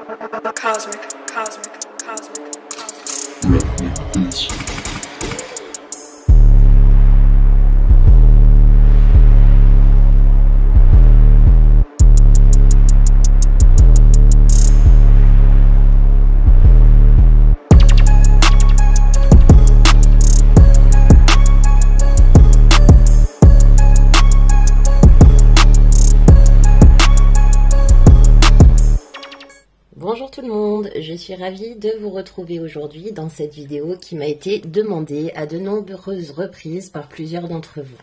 Cosmic, cosmic, cosmic, cosmic. Suis ravie de vous retrouver aujourd'hui dans cette vidéo qui m'a été demandée à de nombreuses reprises par plusieurs d'entre vous.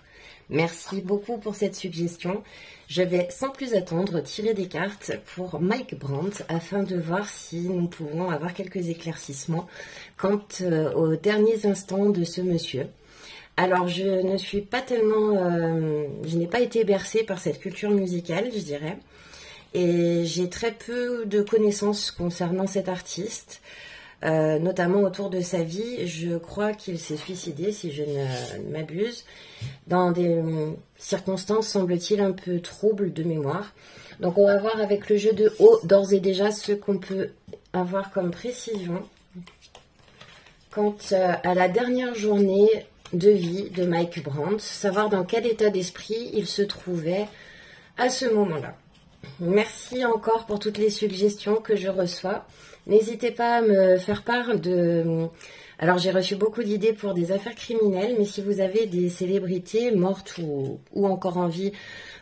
Merci beaucoup pour cette suggestion. Je vais sans plus attendre tirer des cartes pour Mike Brandt afin de voir si nous pouvons avoir quelques éclaircissements quant euh, aux derniers instants de ce monsieur. Alors je ne suis pas tellement, euh, je n'ai pas été bercée par cette culture musicale, je dirais. Et j'ai très peu de connaissances concernant cet artiste, euh, notamment autour de sa vie. Je crois qu'il s'est suicidé, si je ne m'abuse, dans des circonstances, semble-t-il, un peu troubles de mémoire. Donc on va voir avec le jeu de haut, d'ores et déjà, ce qu'on peut avoir comme précision quant euh, à la dernière journée de vie de Mike Brandt, savoir dans quel état d'esprit il se trouvait à ce moment-là. Merci encore pour toutes les suggestions que je reçois. N'hésitez pas à me faire part de... Alors j'ai reçu beaucoup d'idées pour des affaires criminelles, mais si vous avez des célébrités mortes ou, encore en vie,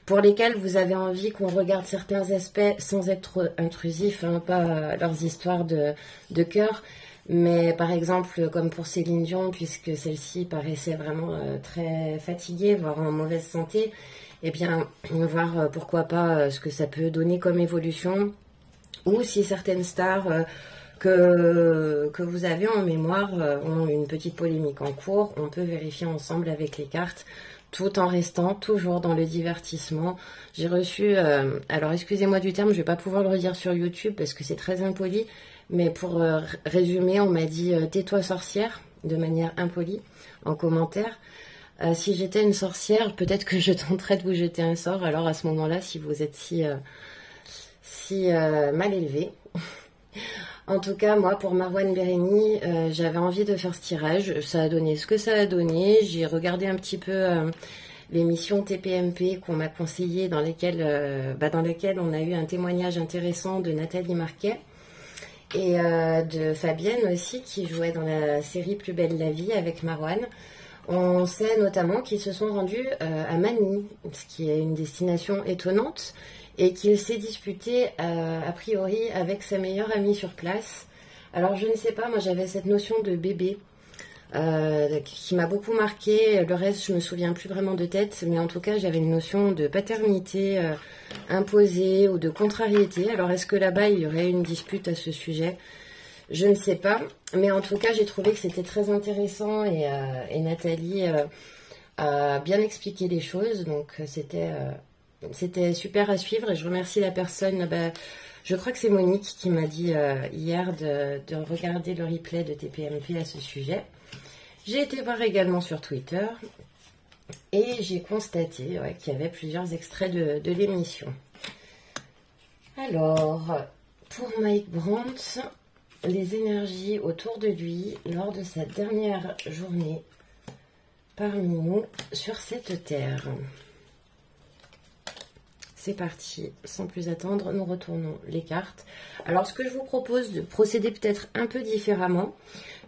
pour lesquelles vous avez envie qu'on regarde certains aspects sans être intrusif, hein, pas leurs histoires de, de cœur, mais par exemple comme pour Céline Dion, puisque celle-ci paraissait vraiment euh, très fatiguée, voire en mauvaise santé, eh bien, voir euh, pourquoi pas euh, ce que ça peut donner comme évolution, ou si certaines stars euh, que, que vous avez en mémoire ont une petite polémique en cours, on peut vérifier ensemble avec les cartes tout en restant toujours dans le divertissement. J'ai reçu, alors excusez-moi du terme, je ne vais pas pouvoir le redire sur YouTube parce que c'est très impoli, mais pour résumer, on m'a dit tais-toi sorcière de manière impolie en commentaire. Euh, si j'étais une sorcière, peut-être que je tenterais de vous jeter un sort. Alors à ce moment-là, si vous êtes si, euh, si euh, mal élevé. en tout cas, moi, pour Marwan Bereni, j'avais envie de faire ce tirage. Ça a donné ce que ça a donné. J'ai regardé un petit peu l'émission TPMP qu'on m'a conseillé, dans lesquelles, bah, dans lesquelles on a eu un témoignage intéressant de Nathalie Marquet et de Fabienne aussi, qui jouait dans la série Plus belle la vie avec Marwan. On sait notamment qu'ils se sont rendus euh, à Manille, ce qui est une destination étonnante, et qu'il s'est disputé euh, a priori avec sa meilleure amie sur place. Alors je ne sais pas, moi j'avais cette notion de bébé euh, qui m'a beaucoup marqué. Le reste, je me souviens plus vraiment de tête, mais en tout cas j'avais une notion de paternité imposée ou de contrariété. Alors est-ce que là-bas il y aurait une dispute à ce sujet? Je ne sais pas, mais en tout cas, j'ai trouvé que c'était très intéressant et, euh, Nathalie euh, a bien expliqué les choses, donc euh, c'était c'était super à suivre et je remercie la personne. Bah, je crois que c'est Monique qui m'a dit hier de, regarder le replay de TPMP à ce sujet. J'ai été voir également sur Twitter et j'ai constaté qu'il y avait plusieurs extraits de, de l'émission. Alors, pour Mike Brandt, les énergies autour de lui lors de sa dernière journée parmi nous sur cette terre. C'est parti, sans plus attendre, nous retournons les cartes. Alors ce que je vous propose de procéder peut-être un peu différemment,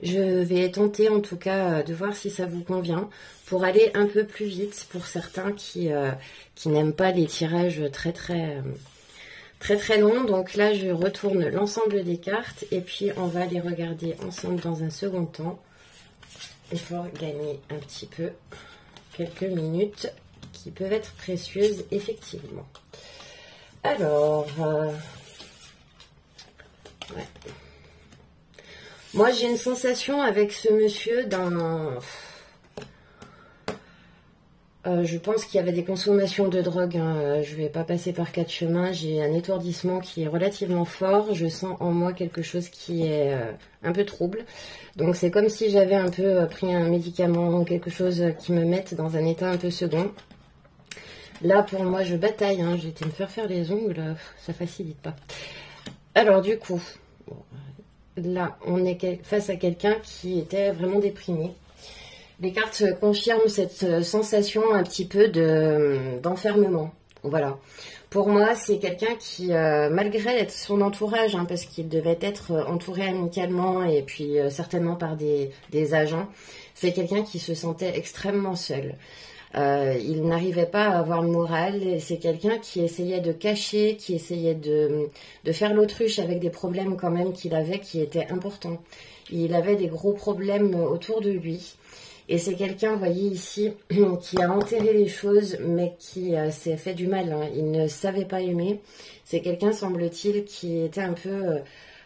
je vais tenter en tout cas de voir si ça vous convient pour aller un peu plus vite pour certains qui, euh, qui n'aiment pas les tirages très très... Très très long. Donc là, je retourne l'ensemble des cartes et puis on va les regarder ensemble dans un second temps. Faut gagner un petit peu quelques minutes qui peuvent être précieuses effectivement. Alors, euh, moi j'ai une sensation avec ce monsieur d'un euh, je pense qu'il y avait des consommations de drogue. Hein. Euh, je ne vais pas passer par quatre chemins. J'ai un étourdissement qui est relativement fort. Je sens en moi quelque chose qui est euh, un peu trouble. Donc c'est comme si j'avais un peu pris un médicament, quelque chose qui me mette dans un état un peu second. Là pour moi je bataille. Hein. J'ai été me faire faire les ongles. Ça facilite pas. Alors du coup, là, on est face à quelqu'un qui était vraiment déprimé. Les cartes confirment cette sensation un petit peu d'enfermement. voilà. Pour moi, c'est quelqu'un qui, euh, malgré son entourage, hein, parce qu'il devait être entouré amicalement et puis euh, certainement par des, agents, c'est quelqu'un qui se sentait extrêmement seul. Euh, il n'arrivait pas à avoir le moral. C'est quelqu'un qui essayait de cacher, qui essayait de, de faire l'autruche avec des problèmes quand même qu'il avait qui étaient importants. Il avait des gros problèmes autour de lui. Et c'est quelqu'un, vous voyez ici, qui a enterré les choses, mais qui euh, s'est fait du mal. Hein. Il ne savait pas aimer. C'est quelqu'un, semble-t-il, qui était un peu, euh,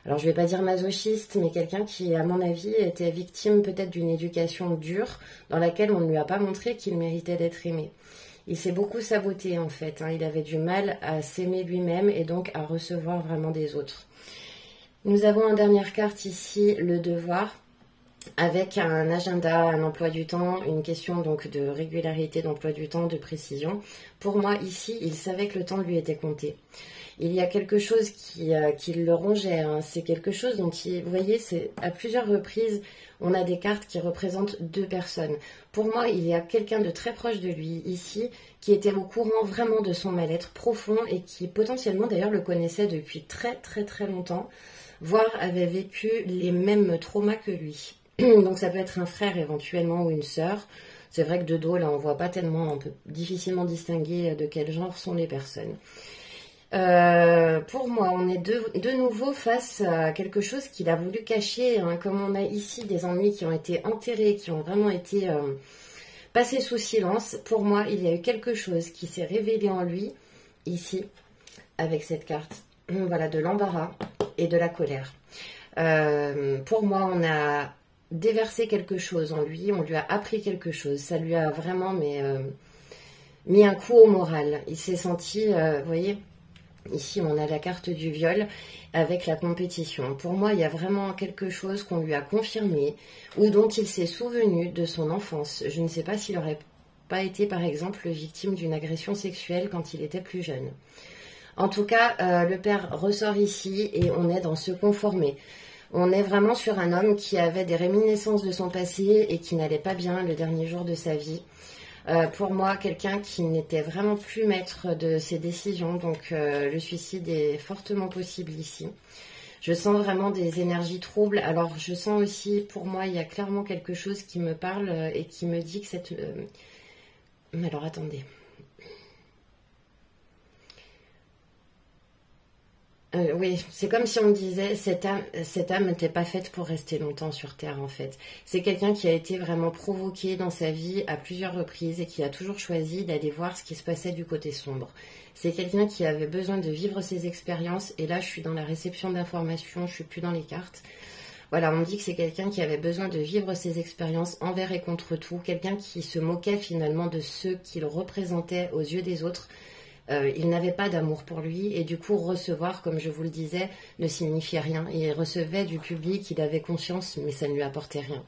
alors je ne vais pas dire masochiste, mais quelqu'un qui, à mon avis, était victime peut-être d'une éducation dure, dans laquelle on ne lui a pas montré qu'il méritait d'être aimé. Il s'est beaucoup saboté, en fait. Hein. Il avait du mal à s'aimer lui-même et donc à recevoir vraiment des autres. Nous avons en dernière carte ici le devoir avec un agenda, un emploi du temps, une question donc de régularité d'emploi du temps, de précision. Pour moi, ici, il savait que le temps lui était compté. Il y a quelque chose qui, euh, le rongeait. Hein. C'est quelque chose dont il, vous voyez, c'est à plusieurs reprises, on a des cartes qui représentent deux personnes. Pour moi, il y a quelqu'un de très proche de lui ici qui était au courant vraiment de son mal-être profond et qui potentiellement d'ailleurs le connaissait depuis très très très longtemps, voire avait vécu les mêmes traumas que lui. Donc ça peut être un frère éventuellement ou une sœur. C'est vrai que de dos, là, on voit pas tellement, on peut difficilement distinguer de quel genre sont les personnes. Euh, pour moi, on est de, nouveau face à quelque chose qu'il a voulu cacher. Hein. comme on a ici des ennuis qui ont été enterrés, qui ont vraiment été euh, passés sous silence, pour moi, il y a eu quelque chose qui s'est révélé en lui, ici, avec cette carte. Voilà, de l'embarras et de la colère. Euh, pour moi, on a déversé quelque chose en lui, on lui a appris quelque chose. Ça lui a vraiment euh, mis un coup au moral. Il s'est senti, euh, vous voyez, ici on a la carte du viol avec la compétition. Pour moi, il y a vraiment quelque chose qu'on lui a confirmé ou dont il s'est souvenu de son enfance. Je ne sais pas s'il n'aurait pas été, par exemple, victime d'une agression sexuelle quand il était plus jeune. En tout cas, euh, le père ressort ici et on est dans se conformer. On est vraiment sur un homme qui avait des réminiscences de son passé et qui n'allait pas bien le dernier jour de sa vie. Euh, pour moi, quelqu'un qui n'était vraiment plus maître de ses décisions, donc euh, le suicide est fortement possible ici. Je sens vraiment des énergies troubles. Alors, je sens aussi, pour moi, il y a clairement quelque chose qui me parle euh, et qui me dit que cette... Alors, attendez. Euh, oui, c'est comme si on disait cette âme, cette âme n'était pas faite pour rester longtemps sur Terre en fait. C'est quelqu'un qui a été vraiment provoqué dans sa vie à plusieurs reprises et qui a toujours choisi d'aller voir ce qui se passait du côté sombre. C'est quelqu'un qui avait besoin de vivre ses expériences et là je suis dans la réception d'informations, je suis plus dans les cartes. Voilà, on me dit que c'est quelqu'un qui avait besoin de vivre ses expériences envers et contre tout, quelqu'un qui se moquait finalement de ceux qu'il représentait aux yeux des autres euh, il n'avait pas d'amour pour lui et du coup recevoir, comme je vous le disais, ne signifiait rien. Il recevait du public, il avait conscience, mais ça ne lui apportait rien.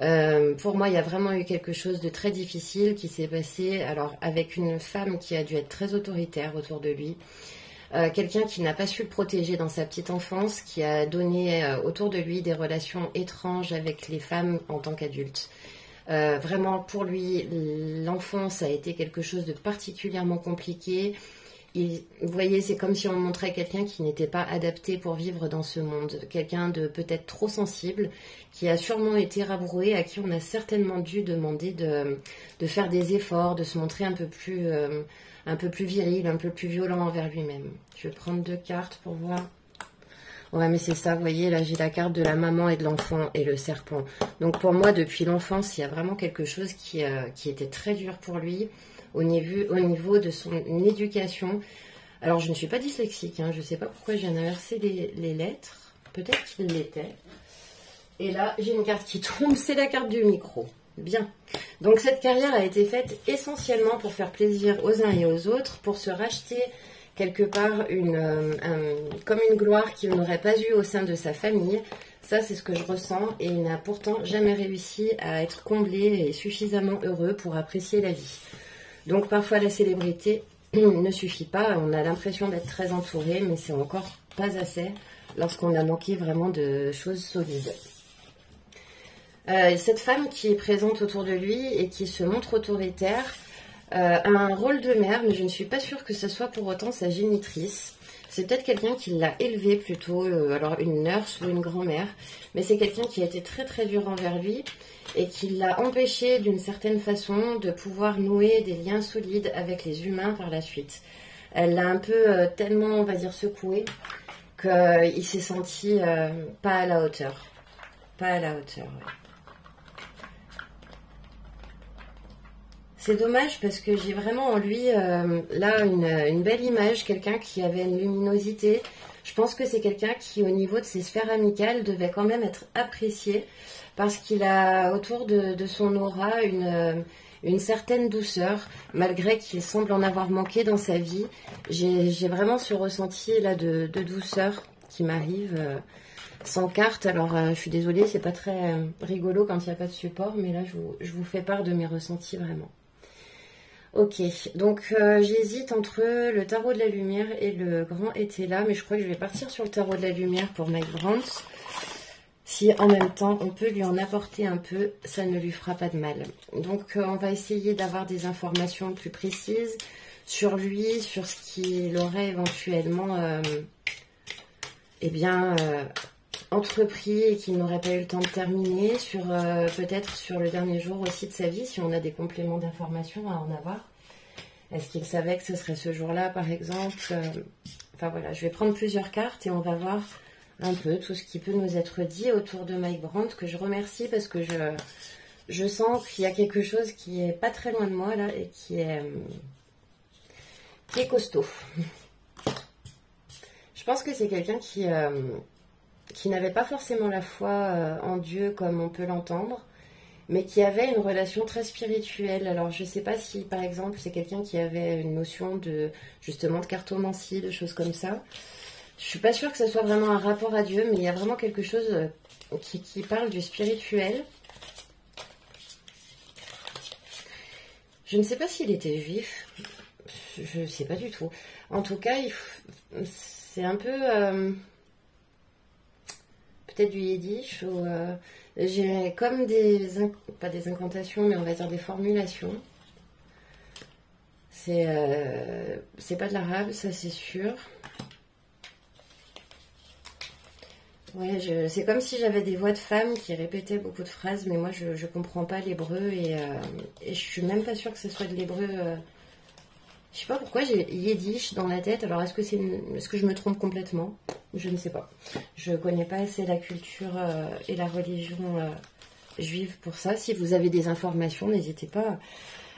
Euh, pour moi, il y a vraiment eu quelque chose de très difficile qui s'est passé. Alors, avec une femme qui a dû être très autoritaire autour de lui, euh, quelqu'un qui n'a pas su le protéger dans sa petite enfance, qui a donné autour de lui des relations étranges avec les femmes en tant qu'adulte. Euh, vraiment, pour lui, l'enfance a été quelque chose de particulièrement compliqué. vous voyez, c'est comme si on montrait quelqu'un qui n'était pas adapté pour vivre dans ce monde, quelqu'un de peut-être trop sensible, qui a sûrement été rabroué, à qui on a certainement dû demander de, faire des efforts, de se montrer un peu plus, euh, un peu plus viril, un peu plus violent envers lui-même. Je vais prendre deux cartes pour voir. Ouais, mais c'est ça, vous voyez, là j'ai la carte de la maman et de l'enfant et le serpent. Donc pour moi, depuis l'enfance, il y a vraiment quelque chose qui, euh, qui était très dur pour lui au niveau, au niveau de son éducation. Alors je ne suis pas dyslexique, hein, je ne sais pas pourquoi j'ai inversé les, les lettres. Peut-être qu'il l'était. Et là, j'ai une carte qui tombe, c'est la carte du micro. Bien. Donc cette carrière a été faite essentiellement pour faire plaisir aux uns et aux autres, pour se racheter quelque part une, euh, comme une gloire qu'il n'aurait pas eu au sein de sa famille. Ça, c'est ce que je ressens et il n'a pourtant jamais réussi à être comblé et suffisamment heureux pour apprécier la vie. Donc parfois la célébrité ne suffit pas, on a l'impression d'être très entouré, mais c'est encore pas assez lorsqu'on a manqué vraiment de choses solides. Euh, cette femme qui est présente autour de lui et qui se montre autoritaire euh, un rôle de mère, mais je ne suis pas sûre que ce soit pour autant sa génitrice. C'est peut-être quelqu'un qui l'a élevé plutôt, euh, alors une nurse ou une grand-mère, mais c'est quelqu'un qui a été très très dur envers lui et qui l'a empêché d'une certaine façon de pouvoir nouer des liens solides avec les humains par la suite. Elle l'a un peu tellement, on va dire, secoué qu'il s'est senti pas à la hauteur. Pas à la hauteur, oui. C'est dommage parce que j'ai vraiment en lui, euh, là, une, belle image, quelqu'un qui avait une luminosité. Je pense que c'est quelqu'un qui, au niveau de ses sphères amicales, devait quand même être apprécié parce qu'il a autour de, son aura une, une certaine douceur, malgré qu'il semble en avoir manqué dans sa vie. J'ai vraiment ce ressenti là de, douceur qui m'arrive. Euh, sans carte, alors euh, je suis désolée, c'est pas très rigolo quand il n'y a pas de support, mais là je vous fais part de mes ressentis vraiment. Ok, donc euh, j'hésite entre le tarot de la lumière et le grand été là, mais je crois que je vais partir sur le tarot de la lumière pour Mike Brandt. Si en même temps on peut lui en apporter un peu, ça ne lui fera pas de mal. Donc euh, on va essayer d'avoir des informations plus précises sur lui, sur ce qu'il aurait éventuellement euh, eh bien, entrepris et qu'il n'aurait pas eu le temps de terminer, sur euh, peut-être sur le dernier jour aussi de sa vie, si on a des compléments d'information à en avoir. Est-ce qu'il savait que ce serait ce jour-là, par exemple euh, Enfin voilà, je vais prendre plusieurs cartes et on va voir un peu tout ce qui peut nous être dit autour de Mike Brandt, que je remercie parce que je, sens qu'il y a quelque chose qui est pas très loin de moi là et qui est, euh, qui est costaud. je pense que c'est quelqu'un qui, qui n'avait pas forcément la foi euh, en Dieu comme on peut l'entendre, mais qui avait une relation très spirituelle. Alors je ne sais pas si par exemple c'est quelqu'un qui avait une notion de justement de cartomancie, de choses comme ça. Je suis pas sûre que ce soit vraiment un rapport à Dieu, mais il y a vraiment quelque chose euh, qui, parle du spirituel. Je ne sais pas s'il était juif. Je ne sais pas du tout. En tout cas, c'est un peu... Euh, peut-être du yiddish, ou euh, j'ai comme des, pas des incantations, mais on va dire des formulations. C'est euh, c'est pas de l'arabe, ça c'est sûr. Ouais, c'est comme si j'avais des voix de femmes qui répétaient beaucoup de phrases, mais moi je, ne comprends pas l'hébreu et, euh, et je suis même pas sûre que ce soit de l'hébreu je sais pas pourquoi j'ai Yiddish dans la tête. Alors est-ce que c'est est-ce que je me trompe complètement? Je ne sais pas. Je connais pas assez la culture euh, et la religion euh, juive pour ça. Si vous avez des informations, n'hésitez pas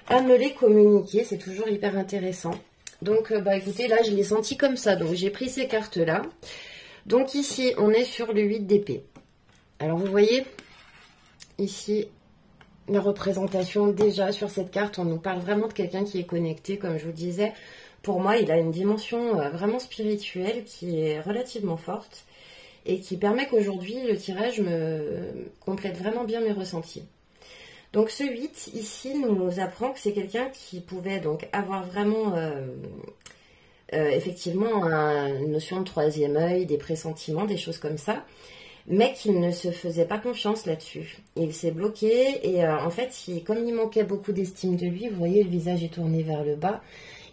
à me les communiquer. C'est toujours hyper intéressant. Donc euh, bah écoutez, là je l'ai senti comme ça. Donc j'ai pris ces cartes là. Donc ici on est sur le 8 d'épée. Alors vous voyez ici la représentation déjà sur cette carte, on nous parle vraiment de quelqu'un qui est connecté, comme je vous disais. Pour moi, il a une dimension euh, vraiment spirituelle qui est relativement forte et qui permet qu'aujourd'hui, le tirage me complète vraiment bien mes ressentis. Donc ce 8 ici nous apprend que c'est quelqu'un qui pouvait donc avoir vraiment euh, euh, effectivement une notion de troisième œil, des pressentiments, des choses comme ça mais qu'il ne se faisait pas confiance là-dessus. Il s'est bloqué et en fait, comme il manquait beaucoup d'estime de lui, vous voyez, le visage est tourné vers le bas,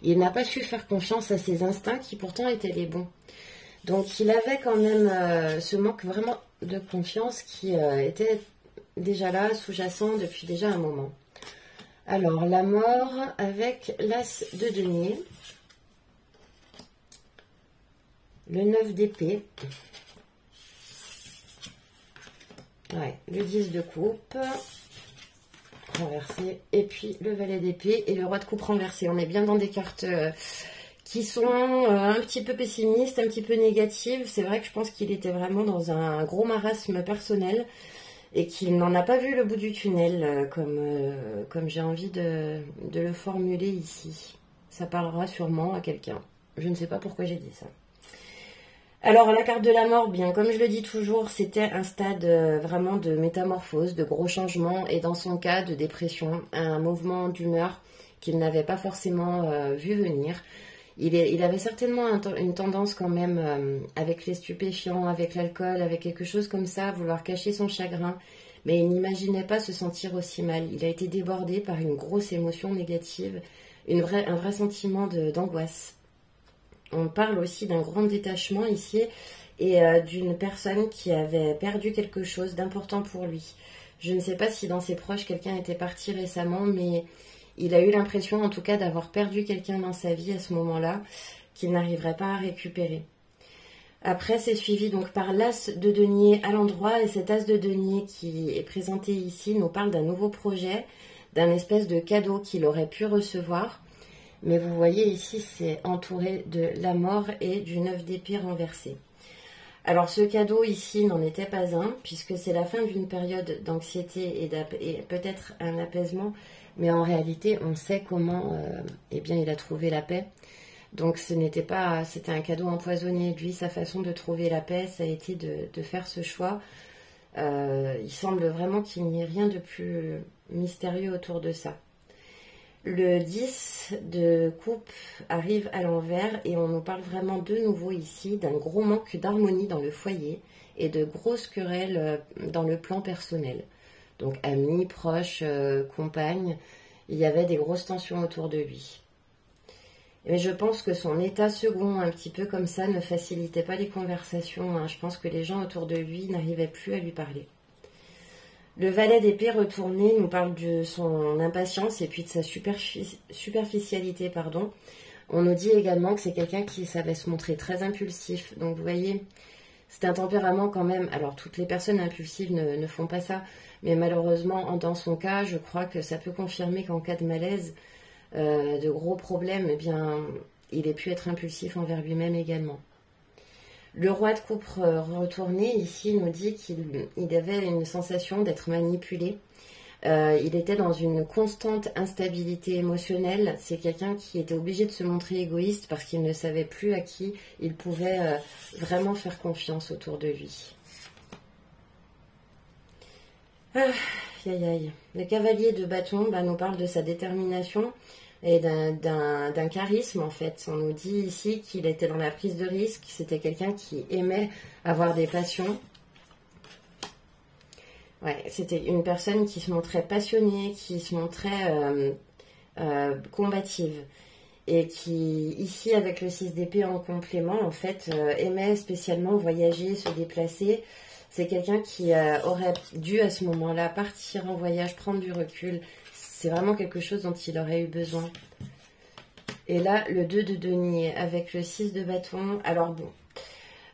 il n'a pas su faire confiance à ses instincts qui pourtant étaient les bons. Donc il avait quand même euh, ce manque vraiment de confiance qui euh, était déjà là, sous-jacent depuis déjà un moment. Alors, la mort avec l'as de denier, le 9 d'épée, Ouais, le 10 de coupe renversé et puis le valet d'épée et le roi de coupe renversé. On est bien dans des cartes euh, qui sont euh, un petit peu pessimistes, un petit peu négatives. C'est vrai que je pense qu'il était vraiment dans un gros marasme personnel et qu'il n'en a pas vu le bout du tunnel euh, comme, j'ai envie de le formuler ici. Ça parlera sûrement à quelqu'un. Je ne sais pas pourquoi j'ai dit ça. Alors la carte de la mort, bien comme je le dis toujours, c'était un stade euh, vraiment de métamorphose, de gros changements et dans son cas de dépression, un mouvement d'humeur qu'il n'avait pas forcément euh, vu venir. Il, avait certainement une tendance quand même euh, avec les stupéfiants, avec l'alcool, avec quelque chose comme ça, à vouloir cacher son chagrin. Mais il n'imaginait pas se sentir aussi mal. Il a été débordé par une grosse émotion négative, un vrai sentiment d'angoisse. On parle aussi d'un grand détachement ici et euh, d'une personne qui avait perdu quelque chose d'important pour lui. Je ne sais pas si dans ses proches quelqu'un était parti récemment, mais il a eu l'impression en tout cas d'avoir perdu quelqu'un dans sa vie à ce moment-là, qu'il n'arriverait pas à récupérer. Après, c'est suivi donc par l'as de denier à l'endroit, et cet as de denier qui est présenté ici nous parle d'un nouveau projet, d'un espèce de cadeau qu'il aurait pu recevoir. Mais vous voyez ici, c'est entouré de la mort et du neuf d'épée renversé. Alors ce cadeau ici n'en était pas un, puisque c'est la fin d'une période d'anxiété et, peut-être un apaisement, mais en réalité on sait comment euh, eh bien, il a trouvé la paix. Donc ce n'était pas, c'était un cadeau empoisonné. Lui, sa façon de trouver la paix, ça a été de, faire ce choix. Euh, il semble vraiment qu'il n'y ait rien de plus mystérieux autour de ça. Le 10 de coupe arrive à l'envers et on nous parle vraiment de nouveau ici d'un gros manque d'harmonie dans le foyer et de grosses querelles euh, dans le plan personnel. Donc amis, proches, euh, compagnes, il y avait des grosses tensions autour de lui. Mais je pense que son état second, un petit peu comme ça, ne facilitait pas les conversations. Hein. Je pense que les gens autour de lui n'arrivaient plus à lui parler. Le valet d'épée retourné nous parle de son impatience et puis de sa superficialité. Pardon. On nous dit également que c'est quelqu'un qui savait se montrer très impulsif. Donc vous voyez, c'est un tempérament quand même. Alors toutes les personnes impulsives ne, font pas ça, mais malheureusement, dans son cas, je crois que ça peut confirmer qu'en cas de malaise, euh, de gros problèmes, eh bien, il ait pu être impulsif envers lui-même également. Le roi de coupe retourné ici nous dit qu'il avait une sensation d'être manipulé. Euh, il était dans une constante instabilité émotionnelle. C'est quelqu'un qui était obligé de se montrer égoïste parce qu'il ne savait plus à qui il pouvait euh, vraiment faire confiance autour de lui. Ah, aïe. Le cavalier de bâton bah, nous parle de sa détermination et d'un charisme en fait. On nous dit ici qu'il était dans la prise de risque, c'était quelqu'un qui aimait avoir des passions. Ouais, c'était une personne qui se montrait passionnée, qui se montrait euh, euh, combative et qui, ici avec le 6 d'épée en complément, en fait, euh, aimait spécialement voyager, se déplacer. C'est quelqu'un qui aurait dû à ce moment-là partir en voyage, prendre du recul, c'est vraiment quelque chose dont il aurait eu besoin. Et là, le 2 de denier avec le 6 de bâton. Alors bon,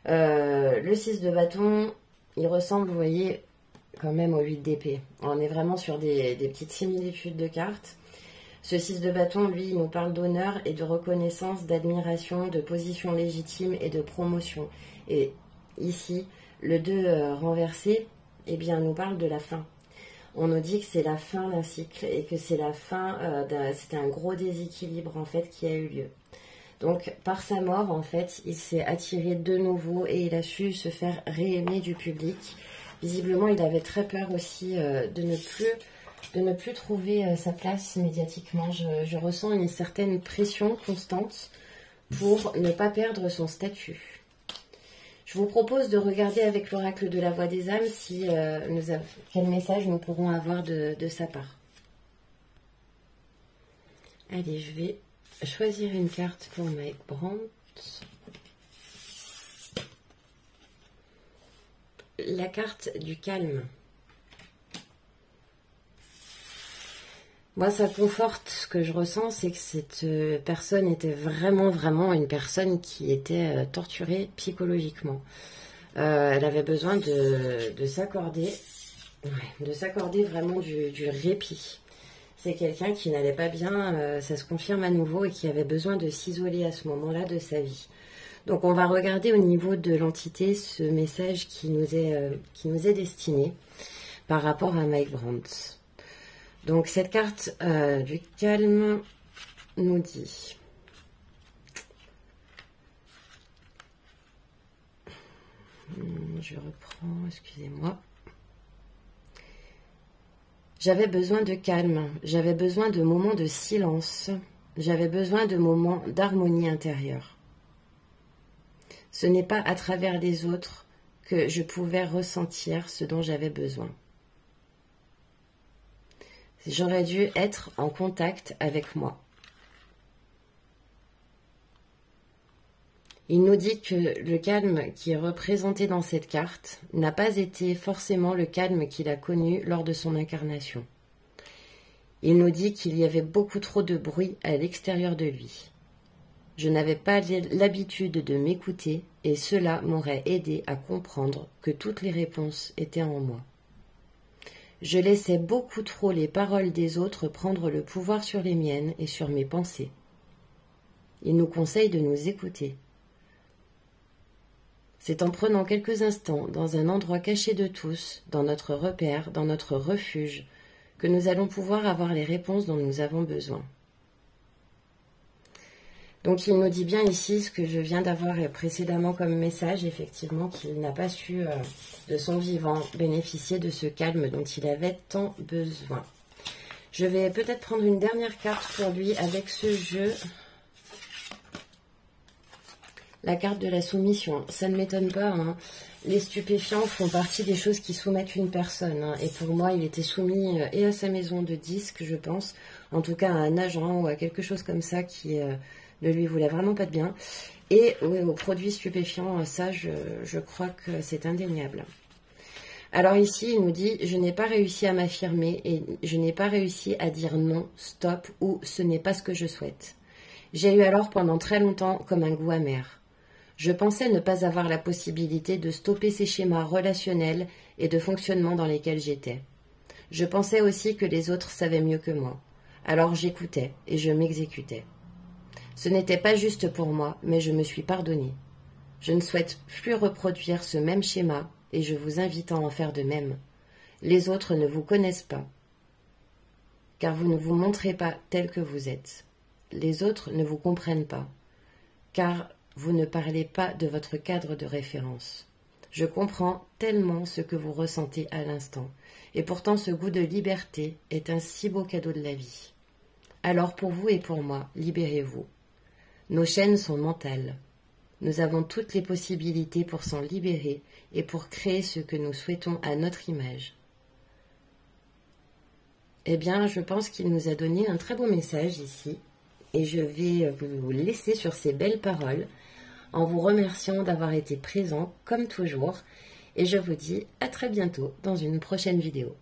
euh, le 6 de bâton, il ressemble, vous voyez, quand même au 8 d'épée. On est vraiment sur des, petites similitudes de cartes. Ce 6 de bâton, lui, il nous parle d'honneur et de reconnaissance, d'admiration, de position légitime et de promotion. Et ici, le 2 euh, renversé, eh bien, nous parle de la fin on nous dit que c'est la fin d'un cycle et que c'est la fin euh, d'un. C'était un gros déséquilibre en fait qui a eu lieu. Donc par sa mort en fait, il s'est attiré de nouveau et il a su se faire réaimer du public. Visiblement, il avait très peur aussi euh, de ne plus de ne plus trouver euh, sa place médiatiquement. je, ressens une certaine pression constante pour ne pas perdre son statut. Je vous propose de regarder avec l'oracle de la voix des âmes si euh, quel message nous pourrons avoir de, sa part. Allez, je vais choisir une carte pour Mike Brandt. La carte du calme. Moi, ça conforte ce que je ressens, c'est que cette euh, personne était vraiment, vraiment une personne qui était euh, torturée psychologiquement. Euh, elle avait besoin de, s'accorder, de s'accorder vraiment du, répit. C'est quelqu'un qui n'allait pas bien, ça se confirme à nouveau, et qui avait besoin de s'isoler à ce moment-là de sa vie. Donc on va regarder au niveau de l'entité ce message qui nous est, qui nous est destiné par rapport à Mike Brandt. Donc cette carte euh, du calme nous dit hmm, je reprends, excusez-moi. J'avais besoin de calme, j'avais besoin de moments de silence. J'avais besoin de moments d'harmonie intérieure. Ce n'est pas à travers les autres que je pouvais ressentir ce dont j'avais besoin. J'aurais dû être en contact avec moi. Il nous dit que le calme qui est représenté dans cette carte n'a pas été forcément le calme qu'il a connu lors de son incarnation. Il nous dit qu'il y avait beaucoup trop de bruit à l'extérieur de lui. Je n'avais pas l'habitude de m'écouter et cela m'aurait aidé à comprendre que toutes les réponses étaient en moi. Je laissais beaucoup trop les paroles des autres prendre le pouvoir sur les miennes et sur mes pensées. Il nous conseille de nous écouter. C'est en prenant quelques instants dans un endroit caché de tous, dans notre repère, dans notre refuge, que nous allons pouvoir avoir les réponses dont nous avons besoin. Donc il nous dit bien ici ce que je viens d'avoir précédemment comme message, effectivement, qu'il n'a pas su euh, de son vivant bénéficier de ce calme dont il avait tant besoin. Je vais peut-être prendre une dernière carte pour lui avec ce jeu. La carte de la soumission. Ça ne m'étonne pas. Hein. Les stupéfiants font partie des choses qui soumettent une personne. Hein. Et pour moi, il était soumis euh, et à sa maison de disque, je pense, en tout cas à un agent ou à quelque chose comme ça qui... Euh, ne lui voulait vraiment pas de bien. Et aux produits stupéfiants, ça, je, crois que c'est indéniable. Alors ici, il nous dit, je n'ai pas réussi à m'affirmer et je n'ai pas réussi à dire non, stop ou ce n'est pas ce que je souhaite. J'ai eu alors pendant très longtemps comme un goût amer. Je pensais ne pas avoir la possibilité de stopper ces schémas relationnels et de fonctionnement dans lesquels j'étais. Je pensais aussi que les autres savaient mieux que moi. Alors j'écoutais et je m'exécutais. Ce n'était pas juste pour moi, mais je me suis pardonné. Je ne souhaite plus reproduire ce même schéma et je vous invite à en faire de même. Les autres ne vous connaissent pas, car vous ne vous montrez pas tel que vous êtes. Les autres ne vous comprennent pas, car vous ne parlez pas de votre cadre de référence. Je comprends tellement ce que vous ressentez à l'instant, et pourtant ce goût de liberté est un si beau cadeau de la vie. Alors pour vous et pour moi, libérez-vous. Nos chaînes sont mentales. Nous avons toutes les possibilités pour s'en libérer et pour créer ce que nous souhaitons à notre image. Eh bien, je pense qu'il nous a donné un très beau message ici et je vais vous laisser sur ces belles paroles en vous remerciant d'avoir été présent comme toujours et je vous dis à très bientôt dans une prochaine vidéo.